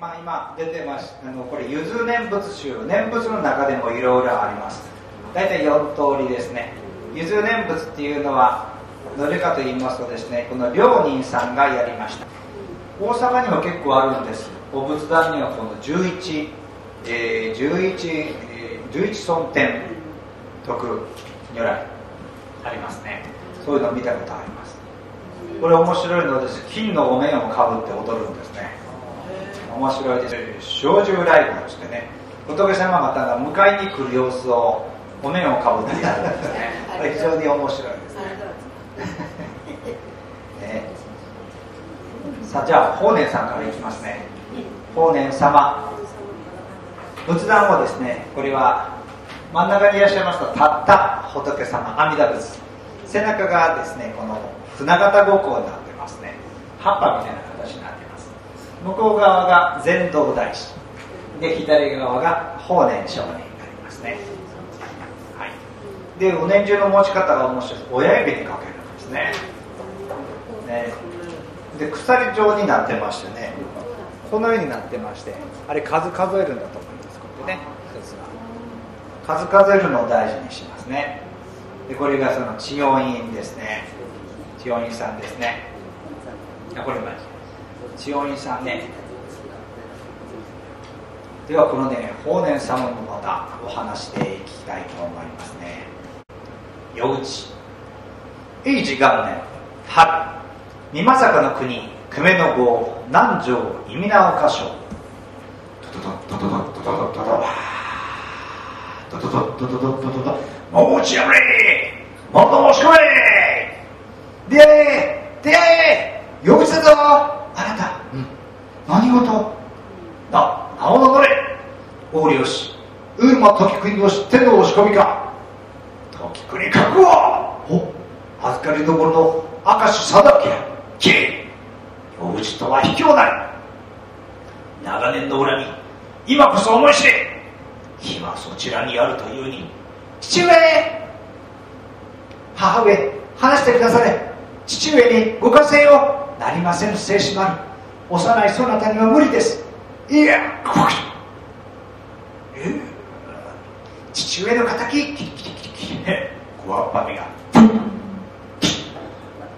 まあ、今出てますあのこれゆず念仏集念仏の中でもいろいろあります。大体4通りですね。ゆず念仏っていうのはどれかと言いますとですねこの良人さんがやりました。大阪にも結構あるんです。お仏壇にはこの11、えー、11、えー、11尊天徳如来ありますね。そういうの見たことあります。これ面白いのです。金のお面をかぶって踊るんですね。面白いです。小獣ライブをしてね仏様方が迎えに来る様子をお面をかぶってやるんですね。非常に面白いです。ね。ねさあじゃあ法然さんからいきますね。法然様。仏壇をですねこれは真ん中にいらっしゃいますとたった仏様阿弥陀仏。背中がですねこの船形五行になってますね。葉っぱみたいな向こう側が禅道大師。で左側が法然上人になりますね。はい。でお年中の持ち方が面白い。親指にかけるんですね。ね。で鎖状になってましてね。このようになってましてあれ数数えるんだと思います。これね。数数えるのを大事にしますね。でこれがその治療院ですね。治療院さんですね。あこれま治療院さんねではこのね法然様もまたお話していきたいと思いますね。夜内永治元年春。美作の国久米の郷南城意味直箇所。トトトトトトトトトトトトトトトトトトトもちやれもっと申し込め出会え出会え呼び捨てだぞ、何事な名を名乗れ。大漁師ウーマ時国を知っての押し込みか。時国覚悟お預かりどころの明石貞家。切れ大口とは卑怯なり長年の恨み今こそ思い知れ。火はそちらにあるというに。父上母上話してくだされ。父上にご家政を。なりませぬ聖子なる。幼いそなたには無理です。いやえ？父上の敵。キリキリキリキリ小わっぱめが。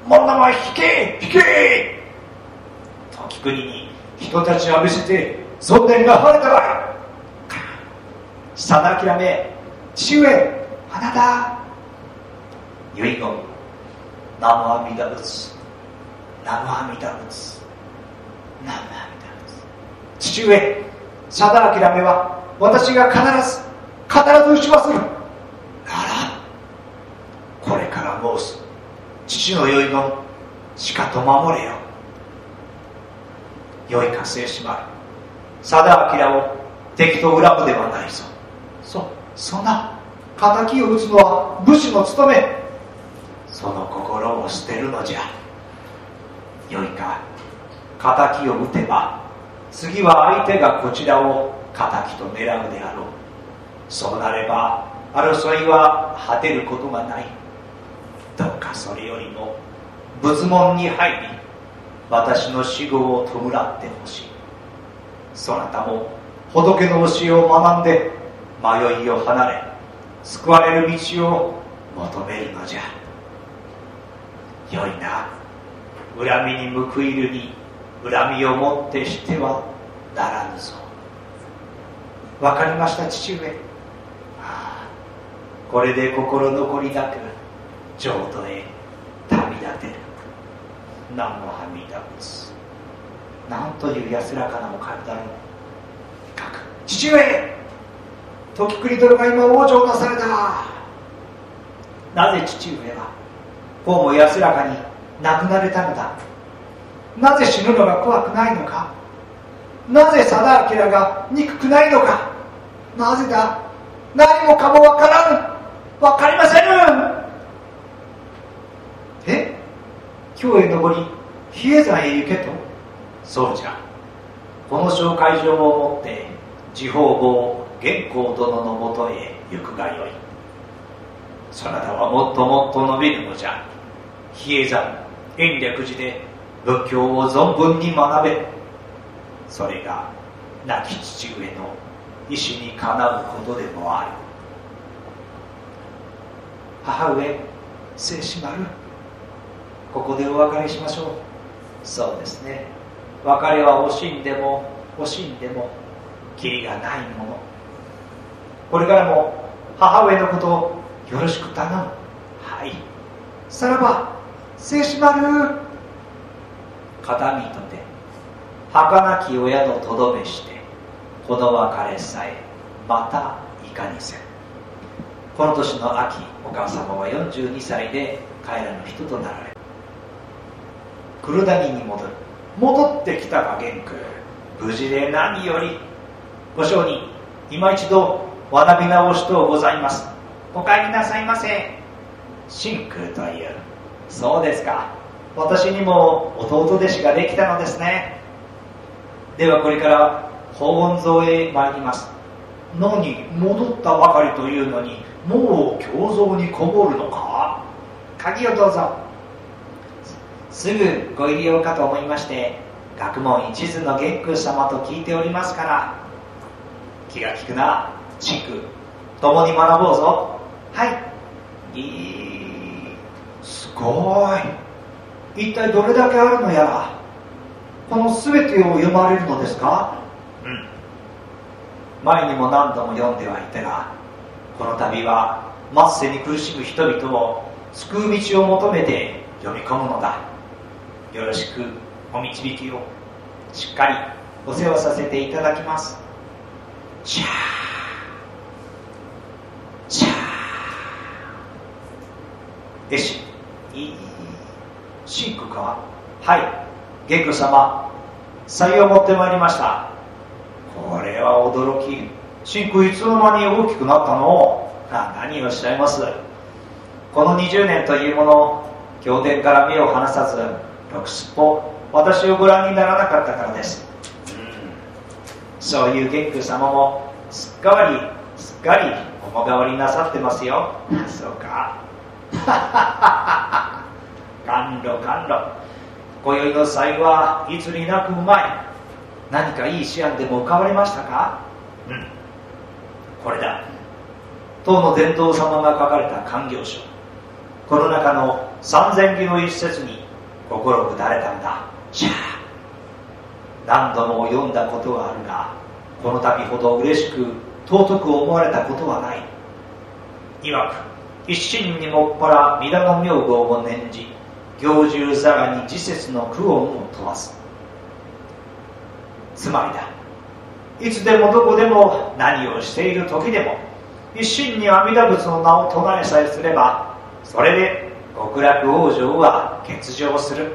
もんなも引け。引け。時国に人たちを浴びせて尊殿が晴れたわ。下だ諦め。父上あなた遺言南無阿弥陀仏。南無阿弥陀仏父上さだ諦めは私が必ず必ず打ちまする。ならこれから申す父の遺言しかと守れよ。良いかせしまるさだ明を敵と恨むではないぞ。そそんな敵を討つのは武士の務め。その心を捨てるのじゃ。よいか敵を討てば次は相手がこちらを敵と狙うであろう。そうなれば争いは果てることがない。どうかそれよりも仏門に入り私の死後を弔ってほしい。そなたも仏の教えを学んで迷いを離れ救われる道を求めるのじゃ。よいな。恨みに報いるに恨みをもってしてはならぬぞ。わかりました父上、はあ、これで心残りなく浄土へ旅立てる。南無阿弥陀仏なんという安らかなお体だろう。父上時栗殿が今往生なされた。なぜ父上はこうも安らかに亡くなれたのだ。なぜ死ぬのが怖くないのか？なぜ貞明が憎くないのか？なぜだ？何もかもわからん。わかりません。え？今日へ登り比叡山へ行けと？そうじゃ。この紹介状を持って地方坊元光殿のもとへ行くがよい。そなたはもっともっと伸びるのじゃ。比叡山延暦寺で仏教を存分に学べ。それが亡き父上の意志にかなうことでもある。母上聖子丸ここでお別れしましょう。そうですね。別れは惜しんでも惜しんでもキリがないもの。これからも母上のことをよろしく頼む。はい。さらば聖子丸。形見とて儚き親のとどめしてこの別れさえまたいかにせん。この年の秋お母様は42歳で彼らの人となられ黒谷に戻る。戻ってきたか玄空無事で何より。ご承認。今一度学び直しとございます。お帰りなさいませ。真空という。そうですか。私にも弟弟子ができたのですね。ではこれから法恩蔵へ参ります。何戻ったばかりというのにもう胸像にこもるのか？鍵をどうぞ。すぐご入り用かと思いまして学問一途の玄空様と聞いておりますから気が利くな。地区共に学ぼうぞ。はい。いい。すごい。一体どれだけあるのやらこの全てを読まれるのですか？うん。前にも何度も読んではいたがこの度は末世に苦しむ人々を救う道を求めて読み込むのだ。よろしくお導きをしっかりお世話させていただきます。シャー。シャー。よしいいシンクかはいゲク様採用持ってまいりました。これは驚き。真空いつの間に大きくなったの？あ何をおっしゃいます？この20年というもの経典から目を離さず6すっぽ私をご覧にならなかったからです、うん、そういう玄空様もすっかりすっかりお変わりなさってますよ。そうか。甘露甘露今宵の際はいつになくうまい。何かいい思案でも浮かばれましたか？うん。これだ。唐の伝統様が書かれた官業書この中の三千儀の一節に心打たれたんだ。シャー。何度も読んだことはあるがこの度ほど嬉しく尊く思われたことはない。いわく一心にもっぱら皆の名号を念じ行中さらに自節の苦音を問わす。つまりだ。いつでもどこでも何をしている時でも一心に阿弥陀仏の名を唱えさえすればそれで極楽往生は欠場する。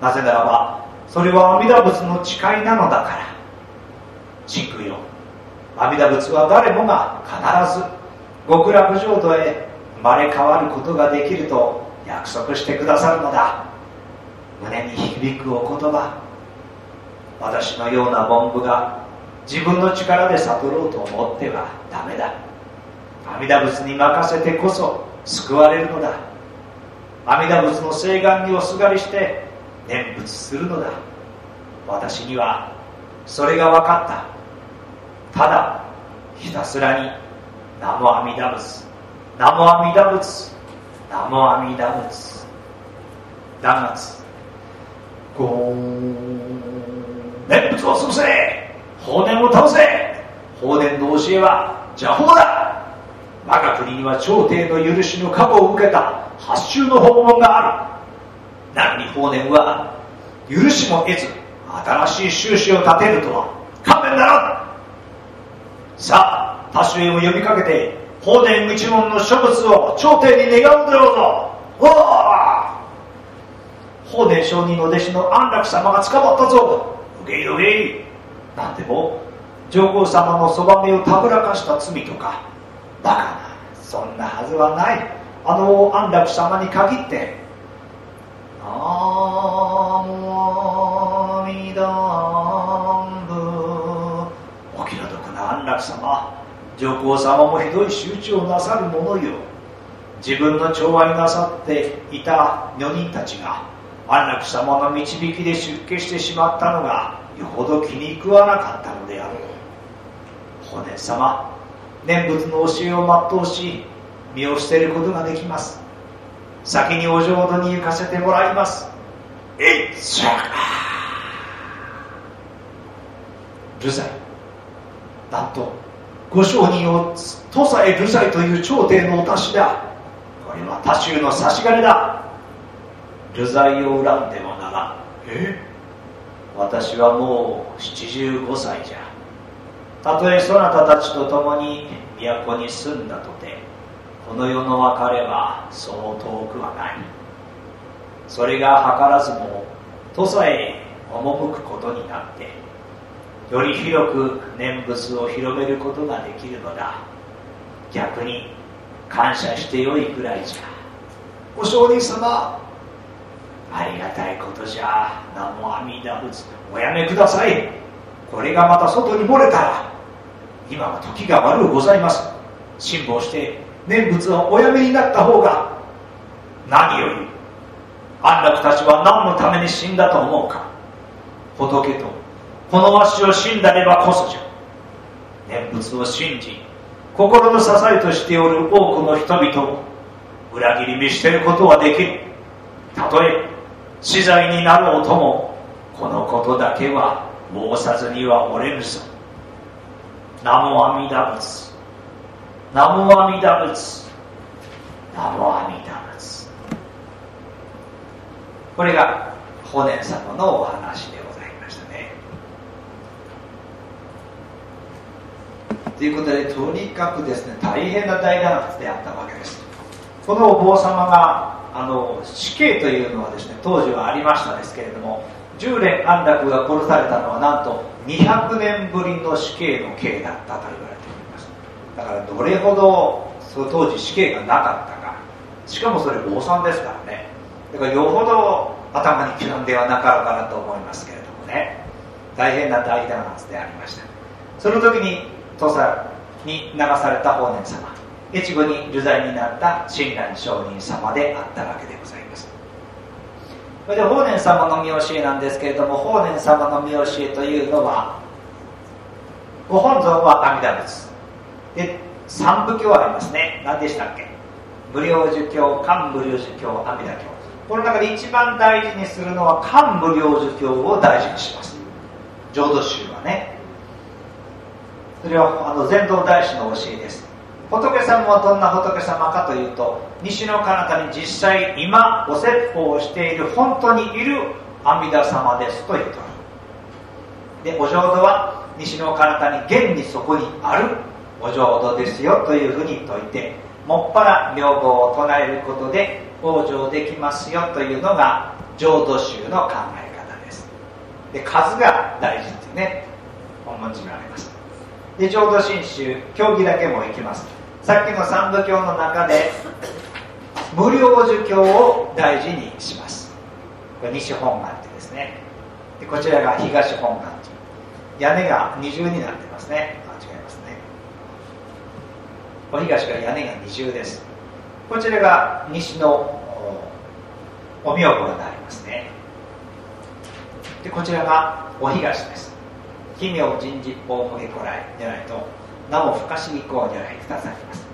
なぜならばそれは阿弥陀仏の誓いなのだから。真空よ。阿弥陀仏は誰もが必ず極楽浄土へ生まれ変わることができると約束してくださるのだ。胸に響くお言葉。私のような凡夫が自分の力で悟ろうと思ってはダメだ。阿弥陀仏に任せてこそ救われるのだ。阿弥陀仏の聖願におすがりして念仏するのだ。私にはそれが分かった。ただひたすらに「南無阿弥陀仏南無阿弥陀仏南無阿弥陀仏」断末ゴー念仏を潰せ。法然を倒せ。法然の教えは邪法だ。我が国には朝廷の許しの過去を受けた八州の訪問がある。なのに法然は許しも得ず新しい収支を立てるとは勘弁ならん。さあ多州へも呼びかけて法然一門の諸物を朝廷に願うでろうぞ。お法然上人の弟子の安楽様が捕まったぞ。うげいうげいなんでも上皇様のそばめをたぶらかした罪とか。バカな。そんなはずはない。あの安楽様に限って「南無。阿弥陀仏」お気の毒な安楽様。上皇様もひどい仕打ちをなさる者よ。自分の寵愛なさっていた女人たちが安楽様の導きで出家してしまったのがよほど気に食わなかったのであ法然様念仏の教えを全うし身を捨てることができます。先にお浄土に行かせてもらいます。えいしゃ流罪。なんとご承認をとさえ流罪という朝廷のお達しだ。これは他州の差し金だ。流罪を恨んでもならん。え？私はもう75歳じゃ。たとえそなたたちと共に都に住んだとてこの世の別れはそう遠くはない。それが図らずもとさえ赴くことになってより広く念仏を広めることができるのだ。逆に感謝してよいくらいじゃ。お上人様。ありがたいことじゃ。南無阿弥陀仏おやめください。これがまた外に漏れたら今は時が悪うございます。辛抱して念仏をおやめになった方が何より安楽たちは何のために死んだと思うか。仏とこのわしを死んだればこそじゃ。念仏を信じ心の支えとしておる多くの人々を裏切り見捨てることはできる。たとえ死罪になろうともこのことだけは申さずにはおれぬぞ。南無阿弥陀仏。南無阿弥陀仏。南無阿弥陀仏。これが法然様のお話でございましたねということでとにかくですね大変な大弾圧であったわけです。このお坊様があの死刑というのはですね当時はありましたですけれども十連安楽が殺されたのはなんと200年ぶりの死刑の刑だったと言われております。だからどれほどその当時死刑がなかったか。しかもそれ坊さんですからね。だからよほど頭に刻んではなかろうかなと思いますけれどもね。大変な大弾圧でありました。その時に土佐に流された法然様。越後に流罪になった親鸞上人様であったわけでございます。それで法然様の見教えなんですけれども法然様の見教えというのはご本尊は阿弥陀仏。で三部教ありますね。何でしたっけ？無料寿経漢無量寿経阿弥陀経。この中で一番大事にするのは漢無量寿経を大事にします。浄土宗はねそれはあの禅道大師の教えです。仏様はどんな仏様かというと西の彼方に実際今お説法をしている本当にいる阿弥陀様ですと言うとでお浄土は西の彼方に現にそこにあるお浄土ですよというふうに説いてもっぱら名号を唱えることで往生できますよというのが浄土宗の考え方です。で数が大事ってね本文字があります。で浄土真宗教義だけもいきます。さっきの三部教の中で無料儒教を大事にします。これ西本願ってですね。でこちらが東本願寺屋根が二重になってますね。間違いますね。お東が屋根が二重です。こちらが西のお名簿がなりますね。でこちらがお東です。奇妙人事法無下古来でないとなお不可思議校如来くださいます。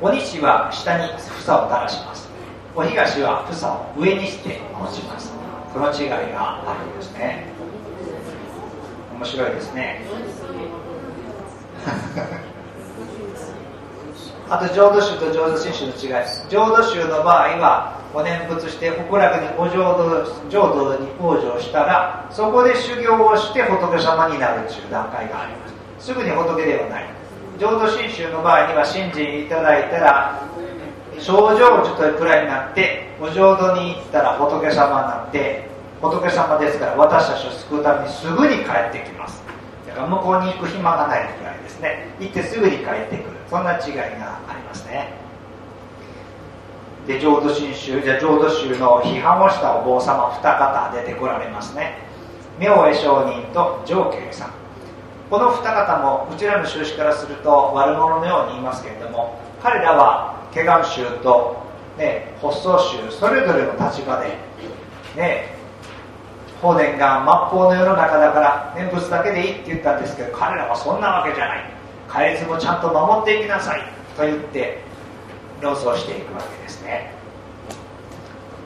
お西は下に房を垂らします。お東は房を上にして持ちます。この違いがあるんですね。面白いですね。あと浄土宗と浄土真宗の違い。です浄土宗の場合はお念仏して極楽にお浄土浄土に往生したらそこで修行をして仏様になるという段階があります。すぐに仏ではない。浄土真宗の場合には信じいただいたら症状樹というくらいになってお浄土に行ったら仏様になって仏様ですから私たちを救うためにすぐに帰ってきます。だから向こうに行く暇がないくらいですね。行ってすぐに帰ってくる。そんな違いがありますね。で浄土真宗じゃ浄土宗の批判をしたお坊様二方出てこられますね。明恵上人と上慶さん。この二方もうちらの宗師からすると悪者のように言いますけれども彼らは華願宗と、ね、発想宗それぞれの立場で、ね、法然が末法の世の中だから念仏だけでいいって言ったんですけど彼らはそんなわけじゃない。戒律もちゃんと守っていきなさい。と言って論争していくわけですね。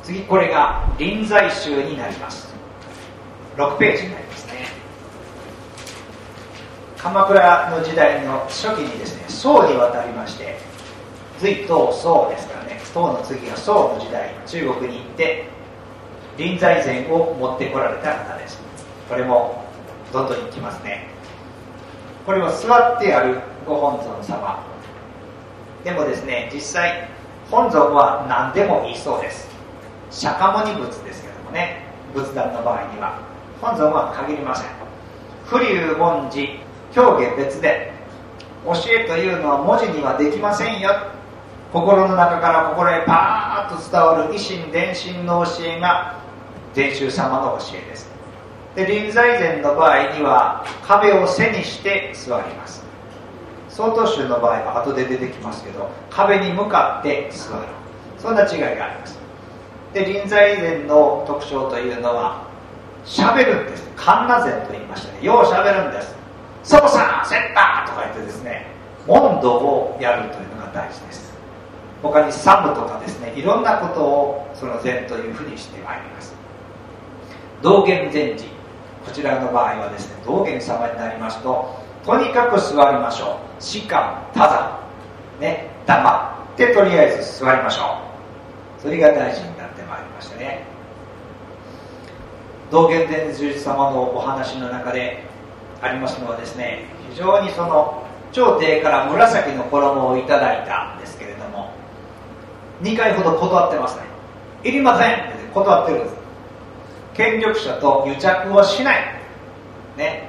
次これが臨済宗になります。6ページになりますね。鎌倉の時代の初期にですね宋に渡りまして隋唐宋ですからね唐の次が宋の時代中国に行って臨済禅を持ってこられた方です。これもどんどんいきますね。これは座ってあるご本尊様。でもですね実際本尊は何でもいいそうです。釈迦牟尼仏ですけどもね仏壇の場合には。本尊は限りません。不流文字表現別で教えというのは文字にはできませんよ。心の中から心へパーッと伝わる維心伝心の教えが禅宗様の教えです。で臨済禅の場合には壁を背にして座ります。曹洞宗の場合は後で出てきますけど壁に向かって座る。そんな違いがあります。で臨済禅の特徴というのは喋るんです。神奈禅と言いましてね。よう喋るんです。そこさんセッターとか言ってですね問答をやるというのが大事です。他にサムとかですねいろんなことをその禅というふうにしてまいります。道元禅師。こちらの場合はですね道元様になりますととにかく座りましょう。しかただね黙ってとりあえず座りましょう。それが大事になってまいりましたね。道元伝師様のお話の中でありますのはですね非常にその朝廷から紫の衣をいただいたんですけれども2回ほど断ってますね。いりませんって断ってるんです。権力者と癒着をしない。ね。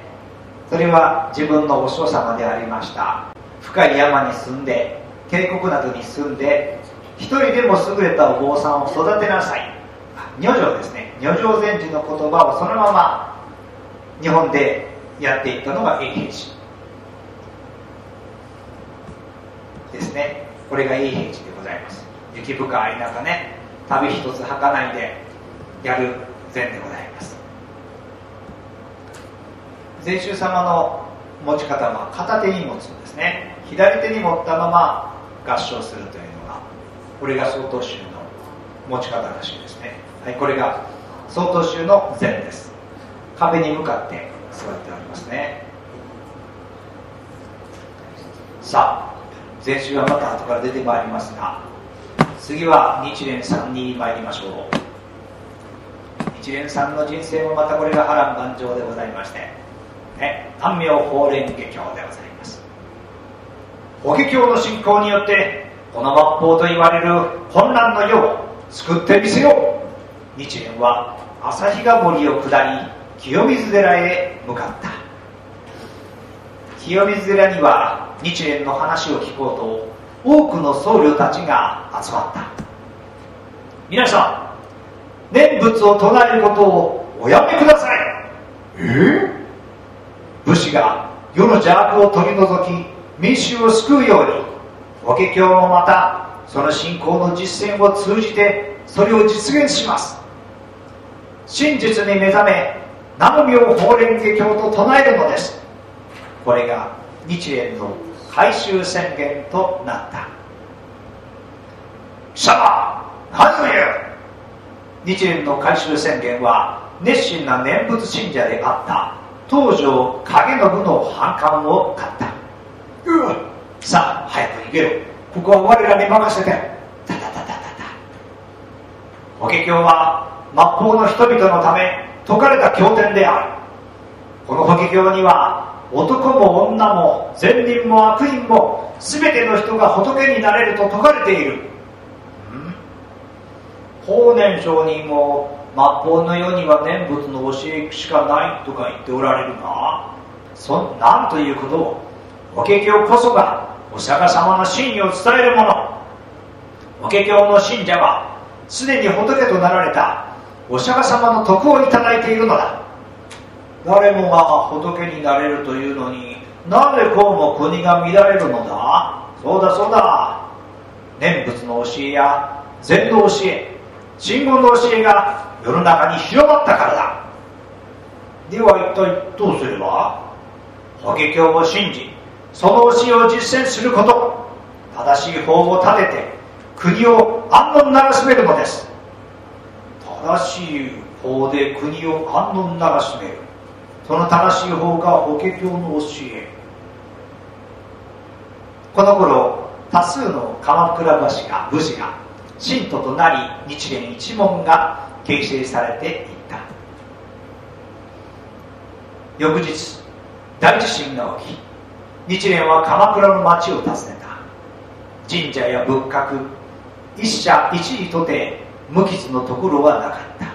それは自分のお師様でありました。深い山に住んで渓谷などに住んで一人でも優れたお坊さんを育てなさい。女女ですね。女女禅師の言葉をそのまま日本でやっていったのが永平寺。ですね。これが永平寺でございます。雪深い中ね旅一つ履かないでやる禅でございます。禅宗様の持ち方は片手に持つんですね。左手に持ったまま合唱するというのがこれが曹洞宗の持ち方らしいですね。はいこれが曹洞宗の禅です。壁に向かって座っておりますね。さあ禅宗はまた後から出てまいりますが次は日蓮さんに参りましょう。日蓮さんの人生もまたこれが波乱万丈でございましてね安明法蓮華経でございます。法華経の信仰によってこの末法と言われる混乱の世を救ってみせよう。日蓮は旭川森を下り清水寺へ向かった。清水寺には日蓮の話を聞こうと多くの僧侶たちが集まった。皆さん念仏を唱えることをおやめください。え？武士が世の邪悪を取り除き民衆を救うように法華経もまたその信仰の実践を通じてそれを実現します。真実に目覚め南無妙法蓮華経と唱えるのです。これが日蓮の改宗宣言となった。貴様何を言う？日蓮の改宗宣言は熱心な念仏信者であった。東条影信の反感を買った。うわ。さあ早く逃げろ。ここは我らに任せて。タタタタタタ。法華経は末法の人々のため説かれた経典である。この法華経には男も女も善人も悪人も全ての人が仏になれると説かれている法然上人も末法の世には念仏の教えしかないとか言っておられるがそなんということを法華経こそがお釈迦様の真意を伝えるもの。法華経の信者はすでに仏となられたお釈迦様の徳をいただいているのだ。誰もが仏になれるというのになぜこうも国が乱れるのだ？そうだそうだ。念仏の教えや禅の教え。信言の教えが世の中に広まったからだ。では一体どうすれば法華経を信じその教えを実践すること正しい法を立てて国を安穏ならしめるのです。正しい法で国を安穏ならしめる。その正しい方が法華経の教え。この頃多数の鎌倉武士が武士が信徒となり日蓮一門が形成されていった。翌日大地震が起き日蓮は鎌倉の町を訪ねた。神社や仏閣一社一位とて無傷のところはなかった。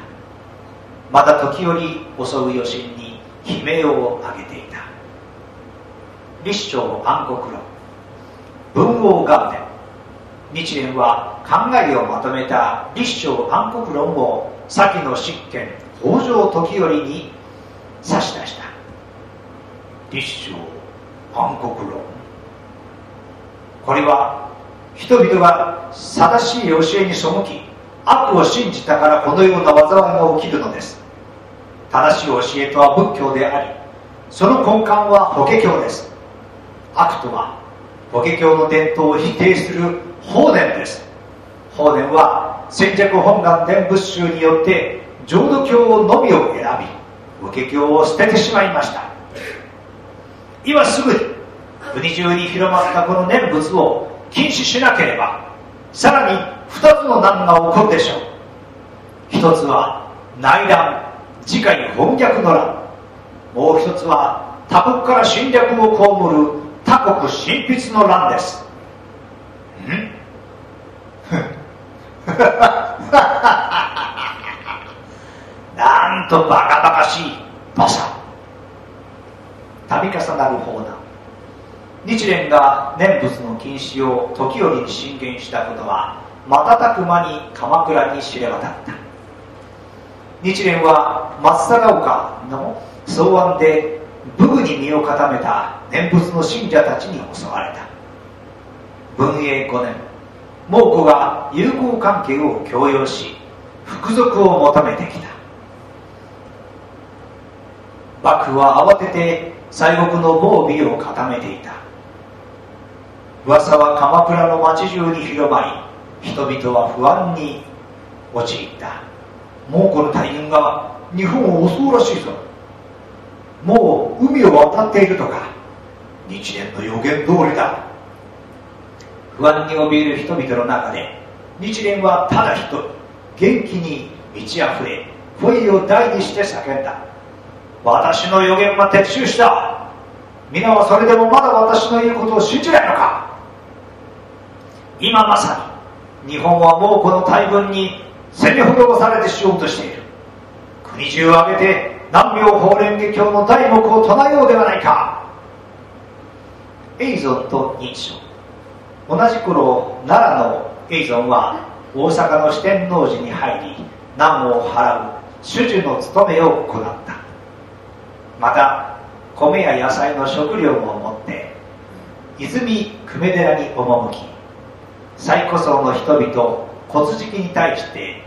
また時折襲う余震に悲鳴を上げていた。立正暗黒論文王元年日蓮は考えをまとめた立正暗黒論を先の執権北条時頼に差し出した。立正暗黒論。これは人々が正しい教えに背き悪を信じたからこのような災いが起きるのです。正しい教えとは仏教でありその根幹は法華経です。悪とは法華経の伝統を否定する法然です。法然は戦弱本願伝仏宗によって浄土教のみを選び法華経を捨ててしまいました。今すぐに国中に広まったこの念仏を禁止しなければさらに2つの難が起こるでしょう。一つは内乱次回翻逆の乱。もう一つは他国から侵略を被る他国神筆の乱です。ん？なんとバカバカしい馬車。度重なる法難日蓮が念仏の禁止を時折進言したことは瞬く間に鎌倉に知れ渡った。日蓮は松坂岡の草案で武具に身を固めた念仏の信者たちに襲われた。文永5年。猛虎が友好関係を強要し服属を求めてきた。幕府は慌てて西国の防備を固めていた。噂は鎌倉の町中に広まり人々は不安に陥った。もうこの大軍が日本を襲うらしいぞ。もう海を渡っているとか日蓮の予言通りだ。不安に怯える人々の中で日蓮はただ一人元気に満ち溢れ声を大にして叫んだ。私の予言は的中した。皆はそれでもまだ私の言うことを信じないのか。今まさに日本はもうこの大軍に攻め滅ぼされてしようとしている。国中を挙げて南明法蓮華経の題目を唱えようではないか。エイゾンと認証。同じ頃奈良のエイゾンは大阪の四天王寺に入り難を払う主樹の務めを行った。また米や野菜の食料も持って泉久米寺に赴き最古層の人々骨敷に対して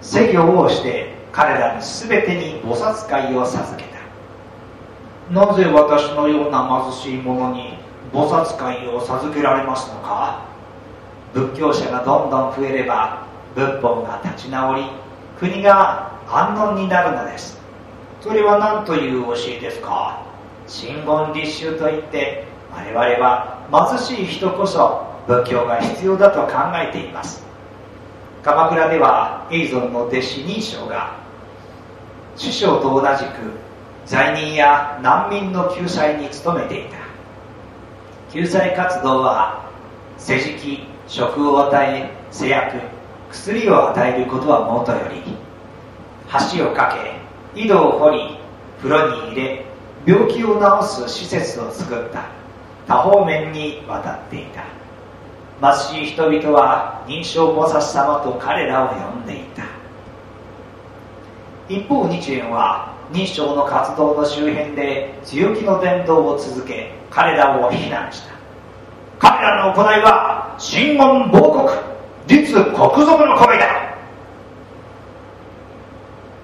施業をして彼らに全てに菩薩会を授けた。なぜ私のような貧しい者に菩薩会を授けられますのか？仏教者がどんどん増えれば仏法が立ち直り国が安穏になるのです。それは何という教えですか？真言立宗といって我々は貧しい人こそ仏教が必要だと考えています。鎌倉ではエイゾンの弟子認証が師匠と同じく罪人や難民の救済に努めていた。救済活動は世辞き職を与え施薬薬を与えることはもとより橋を架け井戸を掘り風呂に入れ病気を治す施設を作った多方面に渡っていた。貧しい人々は認証菩薩様と彼らを呼んでいた。一方日蓮は認証の活動の周辺で強気の伝道を続け彼らを非難した。彼らの行いは真言亡国実国賊の行為だ。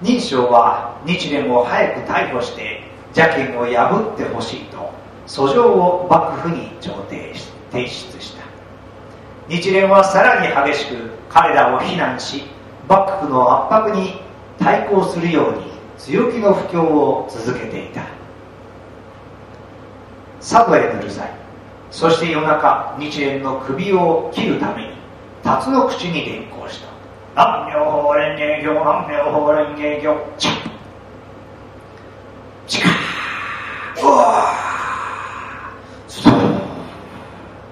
認証は日蓮を早く逮捕して邪剣を破ってほしいと訴状を幕府に調停し提出した。日蓮はさらに激しく彼らを非難し幕府の圧迫に対抗するように強気の布教を続けていた。佐渡へ塗る際そして夜中日蓮の首を切るために辰の口に連行した。南明法蓮華経南明法蓮華経。チッ。チカー。うわ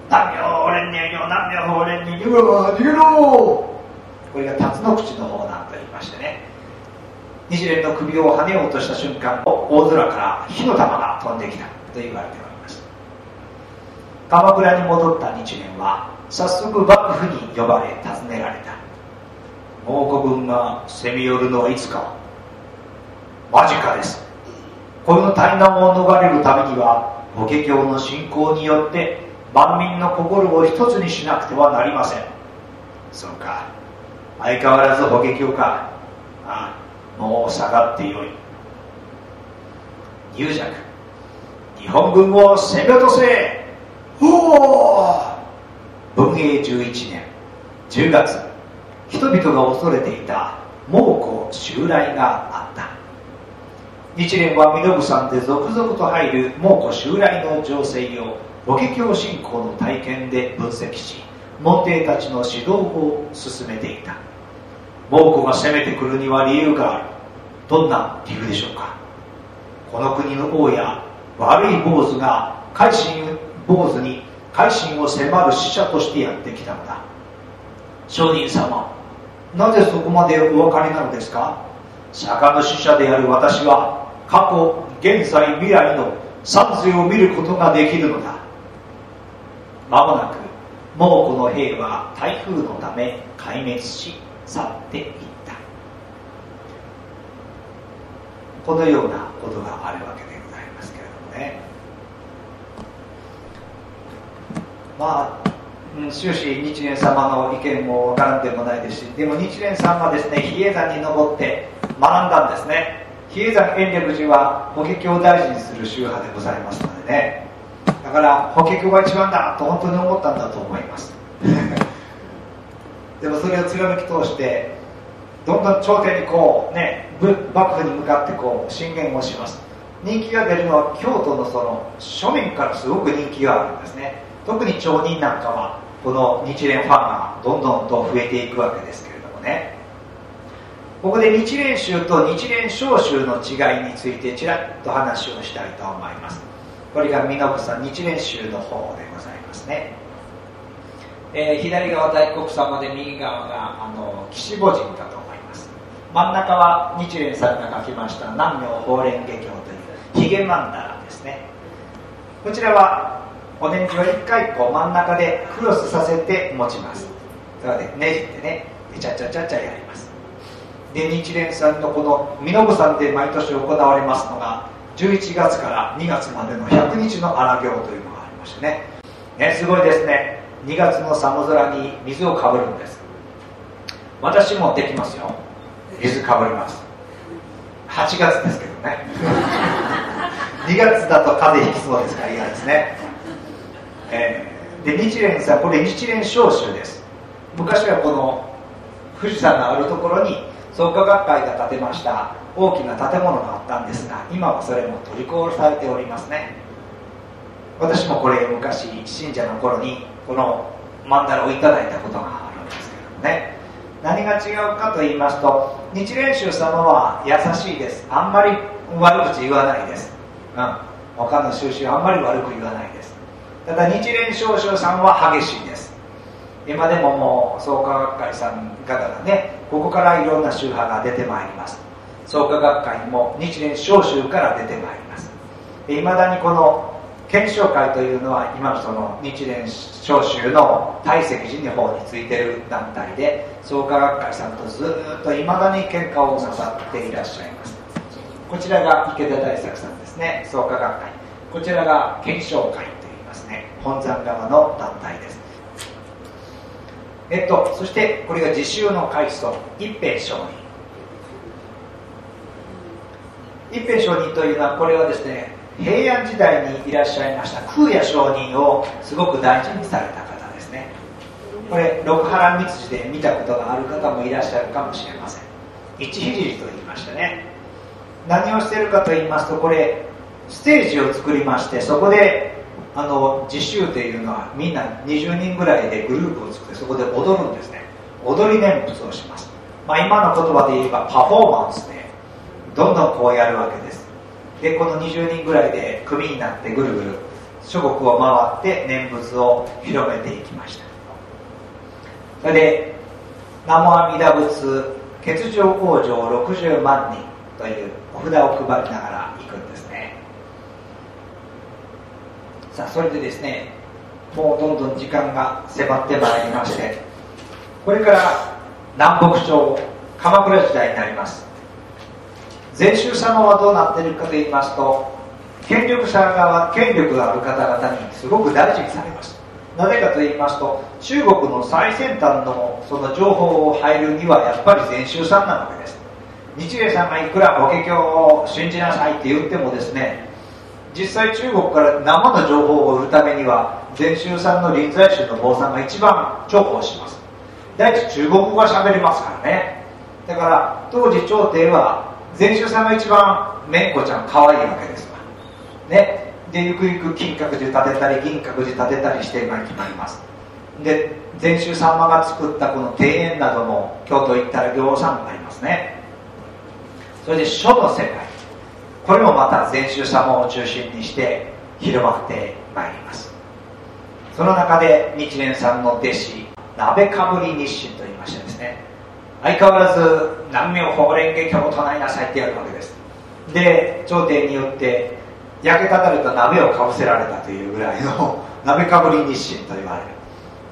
南明法蓮華経南明法蓮華経。うわ逃げろこれが辰の口の方なんと言いましてね。日蓮の首をはねようとした瞬間大空から火の玉が飛んできたと言われております。鎌倉に戻った日蓮は早速幕府に呼ばれ尋ねられた。蒙古軍が攻め寄るのはいつか間近です。この大難を逃れるためには法華経の信仰によって万民の心を一つにしなくてはなりません。そうか。相変わらず法華経か。ああもう下がってよい。入弱日本軍を攻め落とせ!おお文永11年10月人々が恐れていた猛虎襲来があった。日蓮は身延山で続々と入る猛虎襲来の情勢を法華経信仰の体験で分析し門弟たちの指導を進めていた。猛虎が攻めてくるには理由がある。どんな理由でしょうか。この国の王や悪い坊主が改心坊主に改心を迫る使者としてやってきたのだ。上人様。なぜそこまでお分かりなのですか？釈迦の使者である私は過去現在未来の三世を見ることができるのだ。間もなく猛虎の兵は台風のため壊滅し去っていった。このようなことがあるわけでございますけれどもねまあ終始日蓮様の意見もわからんでもないですしでも日蓮さんはですね比叡山に登って学んだんですね。比叡山延暦寺は法華経を大事にする宗派でございますのでね。だから法華経が一番だと本当に思ったんだと思います。でもそれを貫き通してどんどん頂点にこうね幕府に向かってこう進言をします。人気が出るのは京都のその庶民からすごく人気があるんですね。特に町人なんかはこの日蓮ファンがどんどんと増えていくわけですけれどもね。ここで日蓮宗と日蓮召集の違いについてちらっと話をしたいと思います。これが美信さん日蓮宗の方でございますね、えー、左側大黒様で右側があの岸母神かと思います。真ん中は日蓮さんが書きました南明法蓮華経というヒゲマンダラですね。こちらはお念じを1回こう真ん中でクロスさせて持ちます。それでねじってねちゃちゃちゃちゃやります。で日蓮さんのこの身延山で毎年行われますのが11月から2月までの100日の荒行というのがありましてね。ねすごいですね。2月の寒空に水をかぶるんです。私もできますよ。水かぶります。8月ですけどね。2月だと風邪ひきそうですから嫌ですね。えー、で日蓮さんこれ日蓮召集です。昔はこの富士山があるところに創価学会が建てました大きな建物があったんですが今はそれも取り壊されておりますね。私もこれ昔信者の頃にこの曼荼羅をいただいたことがあるんですけどもね。何が違うかと言いますと日蓮宗様は優しいです。あんまり悪口言わないです、うん、他の宗宗あんまり悪く言わないです。ただ日蓮少将さんは激しいです。今でももう創価学会さん方がねここからいろんな宗派が出てまいります。創価学会も日蓮召集から出てまいります。いまだにこの検証会というのは今のその日蓮召集の大石寺の方についてる団体で創価学会さんとずっといまだに喧嘩をなさっていらっしゃいます。こちらが池田大作さんですね。創価学会。こちらが検証会。本山側の団体です。えっとそしてこれが自習の階層一平上人。一辺上人というのはこれはですね平安時代にいらっしゃいました空也上人をすごく大事にされた方ですね。これ六波羅蜜寺で見たことがある方もいらっしゃるかもしれません。一聖と言いましてね。何をしてるかと言いますとこれステージを作りましてそこであの実習というのはみんな20人ぐらいでグループを作ってそこで踊るんですね。踊り念仏をします、まあ、今の言葉で言えばパフォーマンスでどんどんこうやるわけです。でこの20人ぐらいで組になってぐるぐる諸国を回って念仏を広めていきました。それで南無阿弥陀仏欠場工場60万人というお札を配りながら行くんですね。さあそれでですねもうどんどん時間が迫ってまいりましてこれから南北朝鎌倉時代になります。禅宗様はどうなっているかと言いますと権力者側権力がある方々にすごく大事にされます。なぜかと言いますと中国の最先端のその情報を入るにはやっぱり禅宗さんなわけです。日米さんがいくら法華経を信じなさいって言ってもですね実際中国から生の情報を売るためには禅宗さんの臨済宗の坊さんが一番重宝します。第一中国語が喋れますからね。だから当時朝廷は禅宗さんが一番めんこちゃん可愛いわけですわね。でゆくゆく金閣寺建てたり銀閣寺建てたりして今決まります。で禅宗様が作ったこの庭園なども京都行ったら行さんがありますね。それで書の世界。これもまた禅宗様を中心にして広まってまいります。その中で日蓮さんの弟子鍋かぶり日清と言いましてですね相変わらず南明法蓮華経を唱えなさいってやるわけです。で朝廷によって焼けただれた鍋をかぶせられたというぐらいの 鍋かぶり日清と言われる。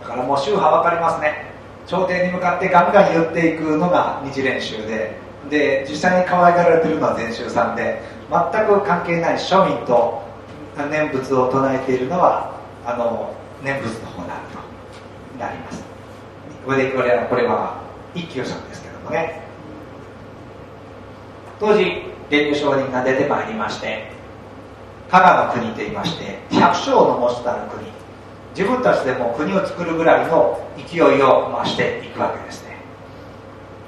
だからもう宗派分かりますね。朝廷に向かってガンガン言っていくのが日蓮宗でで実際に可愛がられてるのは禅宗さんで全く関係ない庶民と念仏を唱えているのはあの念仏の方になるとなります。これでこれはこれは一休さんですけどもね。当時蓮華上人が出てまいりまして加賀の国といいまして百姓の持ちたる国。自分たちでも国を作るぐらいの勢いを増していくわけですね。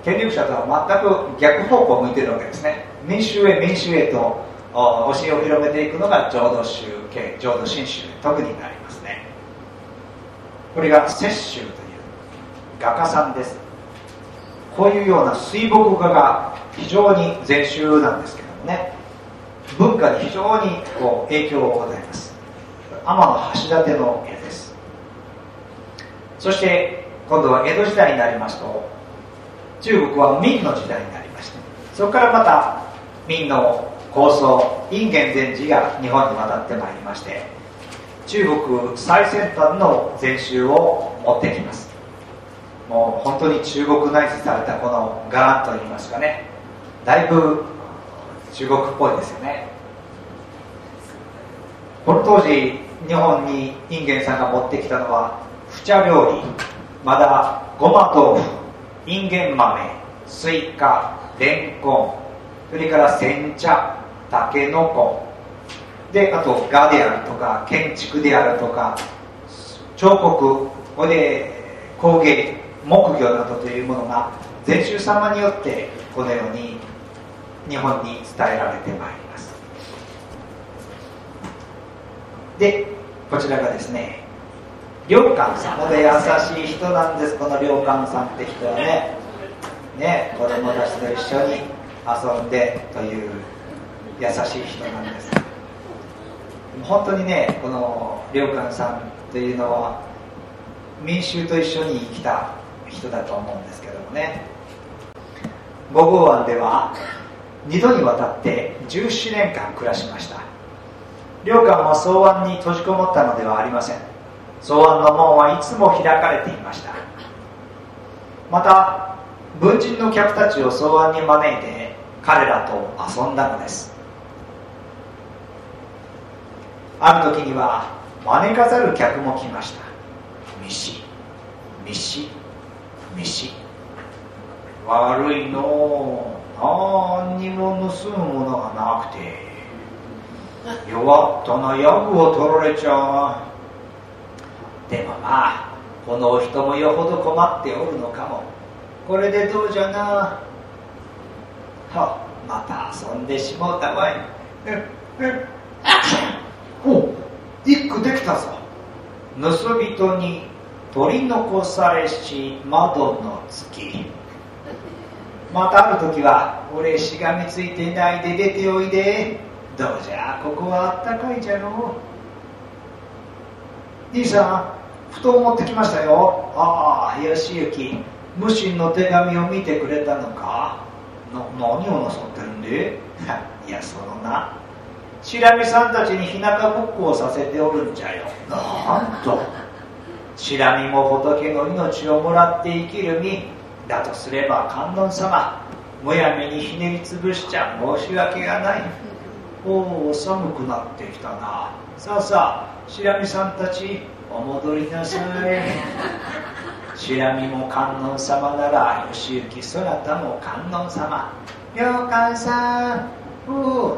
権力者とは全く逆方向を向いてるわけですね。民衆へ民衆へと教えを広めていくのが浄土宗系浄土真宗特になりますね。これが雪舟という画家さんです。こういうような水墨画が非常に禅宗なんですけどもね。文化に非常にこう影響をございます。天橋立の絵です。そして今度は江戸時代になりますと中国は明の時代になりました。そこからまた明の構想隠元禅師が日本に渡ってまいりまして中国最先端の禅宗を持ってきます。もう本当に中国内図されたこの伽藍といいますかねだいぶ中国っぽいですよね。この当時日本にインゲンさんが持ってきたのは不茶料理まだごま豆腐インゲン豆スイカレンコンそれから煎茶たけのこであと画であるとか建築であるとか彫刻これ工芸木魚などというものが禅宗様によってこのように日本に伝えられてまいります。でこちらがですね良寛さん。これ優しい人なんです。この良寛さんって人はね。ね子供たちと一緒に。遊んでという優しい人なんです。本当にねこの良寛さんというのは民衆と一緒に生きた人だと思うんですけどもね。五号湾では2度にわたって17年間暮らしました。良寛は草案に閉じこもったのではありません。草案の門はいつも開かれていました。また文人の客たちを草案に招いて彼らと遊んだのです。ある時には招かざる客も来ました。ミシミシミシ悪いの何にも盗むものがなくて弱ったなヤブを取られちゃう。でもまあこのお人もよほど困っておるのかも。これでどうじゃな。はまた遊んでしもうたわい。ええ。お一句できたぞ。盗人に取り残されし窓の月。またある時は俺しがみついていないで出ておいで。どうじゃここはあったかいじゃろう兄さん布団持ってきましたよ。ああ義行無心の手紙を見てくれたのかな何をなさってるんで？いやそのな白見さんたちに日向ぼっこをさせておるんじゃよ。なんと。白見も仏の命をもらって生きる身だとすれば観音様むやみにひねりつぶしちゃ申し訳がない。おお寒くなってきたな。さあさあ白見さんたちお戻りなさい 白見も観音様なら義行そなたも観音様。良寛さん。おお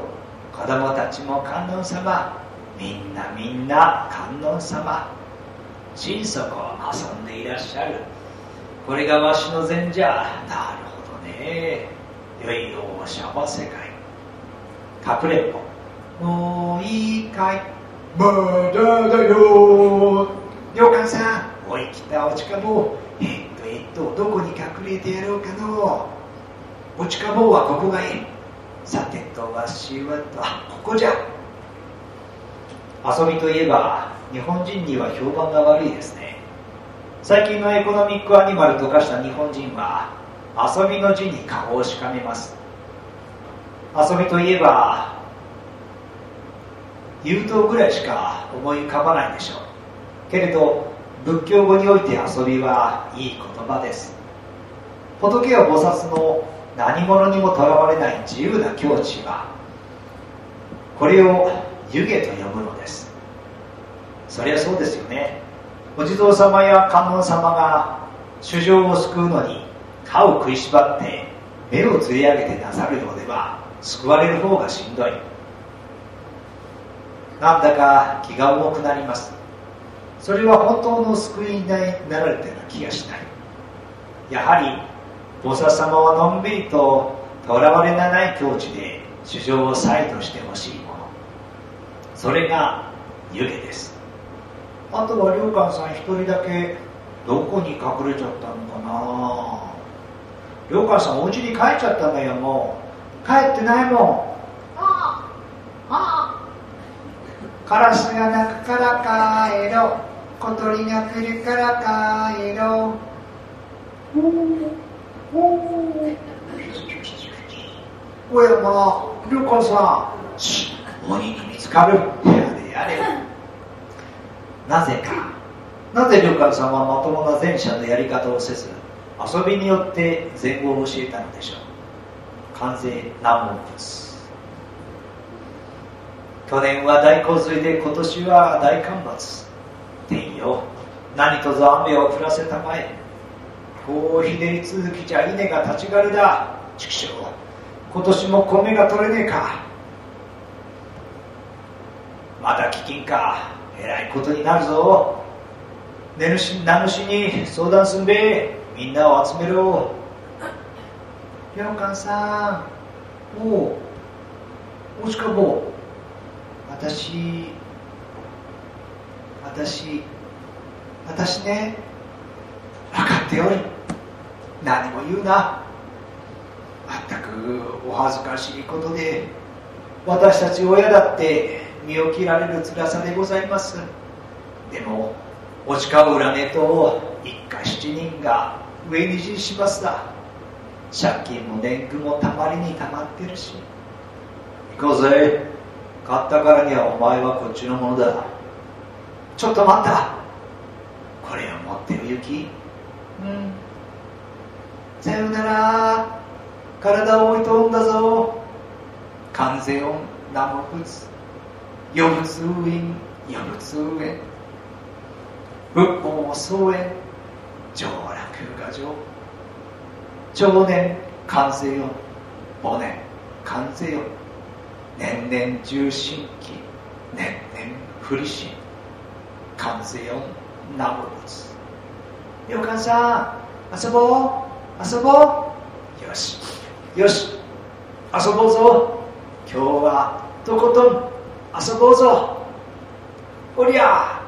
子供たちも観音様。みんなみんな観音様。心底遊んでいらっしゃる。これがわしの禅じゃなるほどね。よいよしゃば世界かくれんぼ。もういいかい。まだだよさんおい来たおちかぼうえっとえっとどこに隠れてやろうかのおちかぼうはここがいいさてとわしはと。あここじゃ。遊びといえば日本人には評判が悪いですね。最近のエコノミックアニマルと化した日本人は遊びの字に顔をしかめます。遊びといえば言うとぐらいしか思い浮かばないでしょう。けれど仏教語において遊びはいい言葉です。仏や菩薩の何者にもとらわれない自由な境地はこれを湯気と呼ぶのです。そりゃそうですよね。お地蔵様や観音様が衆生を救うのに歯を食いしばって目をつり上げてなさるようでは救われる方がしんどい。なんだか気が重くなります。それは本当の救いになられたような気がしない。やはり菩薩様はのんびりととらわれのない境地で主情を再度してほしいもの。それが湯気です。あとは良寛さん一人だけどこに隠れちゃったのかな。良寛さんお家に帰っちゃったんだよもう。帰ってないもん。ああ。カラスが鳴くから帰ろ小鳥が来るから帰ろうおやまあ良寛さん鬼に見つかるやれやれなぜかなぜ良寛さんはまともな前者のやり方をせず遊びによって善語を教えたのでしょう関税難問物去年は大洪水で今年は大干ばつ天よ。何とぞ雨を降らせたまえ。こうひねり続きじゃ稲が立ち狩りだ。畜生今年も米が取れねえか。まだ飢饉か。えらいことになるぞ。名主名主に相談すんべ。みんなを集めろ。良寛さん。おおおちかぼ私私私ね分かっておる何も言うな。まったくお恥ずかしいことで私たち親だって身を切られる辛さでございます。でもお近を占ねと一家七人が上に陣しますだ。借金も年貢もたまりにたまってるし。行こうぜ。買ったからにはお前はこっちのものだ。ちょっと待った。これを持ってる雪うん。さよなら。体を置いとんだぞ。完全音南仏余仏院余仏園仏法総園上楽画上長年完成音母年関税よ。年々重心期。年々不利心関税よナム物よかさん遊ぼう。遊ぼう。よし。よし。遊ぼうぞ。今日はとことん遊ぼうぞ。おりゃ。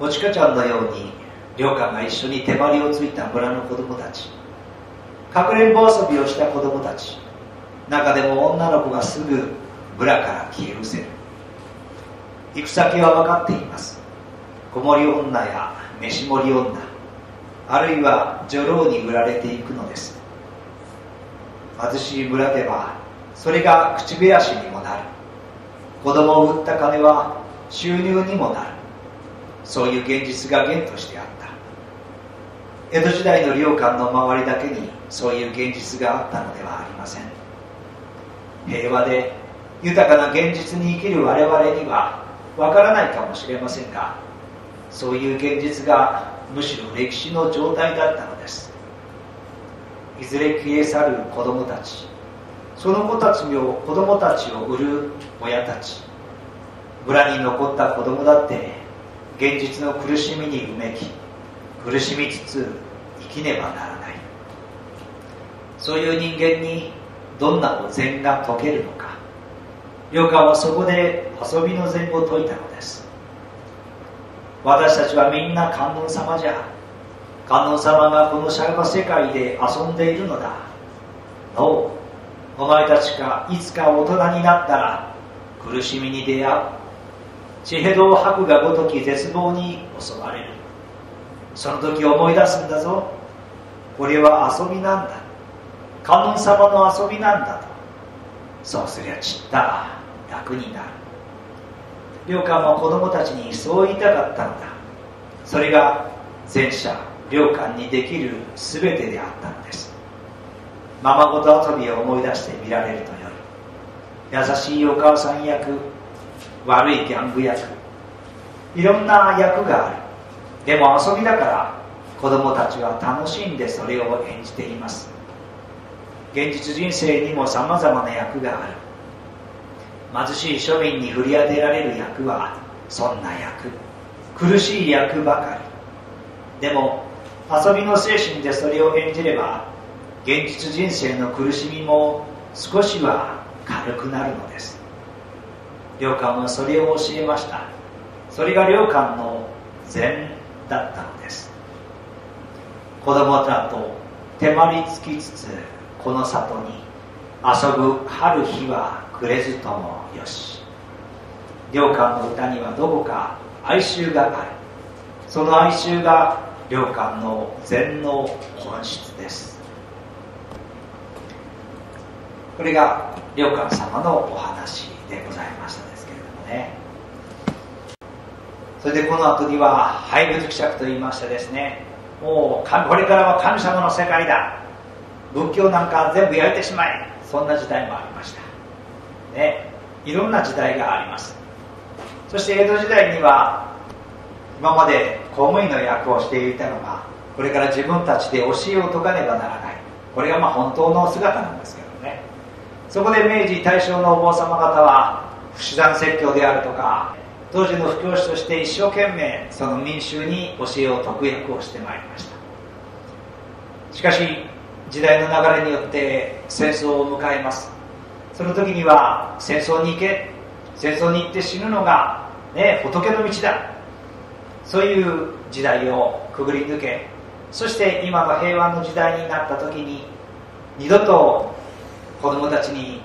おちかちゃんのように良寛が一緒に手張りをついた村の子供たち。かくれんぼ遊びをした子供たち。中でも女の子がすぐ村から消え失せる。行く先は分かっています。子守女や飯盛女あるいは女郎に売られていくのです。貧しい村ではそれが口減らしにもなる。子供を売った金は収入にもなる。そういう現実が現としてあった。江戸時代の領館の周りだけにそういう現実があったのではありません。平和で豊かな現実に生きる我々にはわからないかもしれませんがそういう現実がむしろ歴史の状態だったのです。いずれ消え去る子供たち。その子たちを子供たちを売る親たち。村に残った子供だって現実の苦しみにうめき苦しみつつ生きねばならない。そういう人間にどんなお禅が解けるのか。良寛はそこで遊びの禅を解いたのです。私たちはみんな観音様じゃ。観音様がこのシャルバ世界で遊んでいるのだ。おう？お前たちがいつか大人になったら苦しみに出会う。地平道白がごとき絶望に襲われる。その時思い出すんだぞ。これは遊びなんだ。観音様の遊びなんだと。そうすりゃちった楽になる。良寛は子供たちにそう言いたかったのだ。それが前者良寛にできる全てであったのです。ままごと遊びを思い出して見られるとより優しいお母さん役悪いギャング役いろんな役がある。でも遊びだから子供たちは楽しんでそれを演じています。現実人生にもさまざまな役がある。貧しい庶民に振り当てられる役はそんな役。苦しい役ばかり。でも遊びの精神でそれを演じれば現実人生の苦しみも少しは軽くなるのです。良寛はそれを教えました。それが良寛の禅だったのです。子供らと手まりつきつつこの里に遊ぶ春日は暮れずともよし。良寛の歌にはどこか哀愁がある。その哀愁が良寛の禅の本質です。これが良寛様のお話でございましたですけれどもね。それでこの後には廃仏希釈と言いましてですねもうこれからは神様の世界だ。仏教なんか全部焼いてしまえ。そんな時代もありました。ね。いろんな時代があります。そして江戸時代には今まで公務員の役をしていたのがこれから自分たちで教えを説かねばならない。これがまあ本当の姿なんですけどね。そこで明治大正のお坊様方は不死山説教であるとか当時の布教師として一生懸命その民衆に教えを説く役をしてまいりました。しかし時代の流れによって戦争を迎えます。その時には戦争に行け。戦争に行って死ぬのが、ね、仏の道だ。そういう時代をくぐり抜け。そして今の平和の時代になった時に二度と子供たちに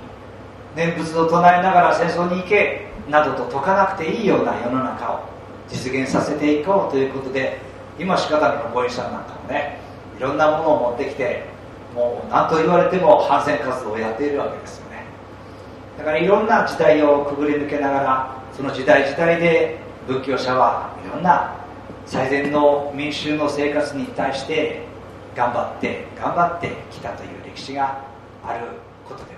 念仏を唱えながら戦争に行け。などと説かなくていいような世の中を実現させていこうということで今しかたのご医者なんかもねいろんなものを持ってきてもう何と言われても反戦活動をやっているわけですよね。だからいろんな時代をくぐり抜けながらその時代時代で仏教者はいろんな最善の民衆の生活に対して頑張って頑張ってきたという歴史があることです。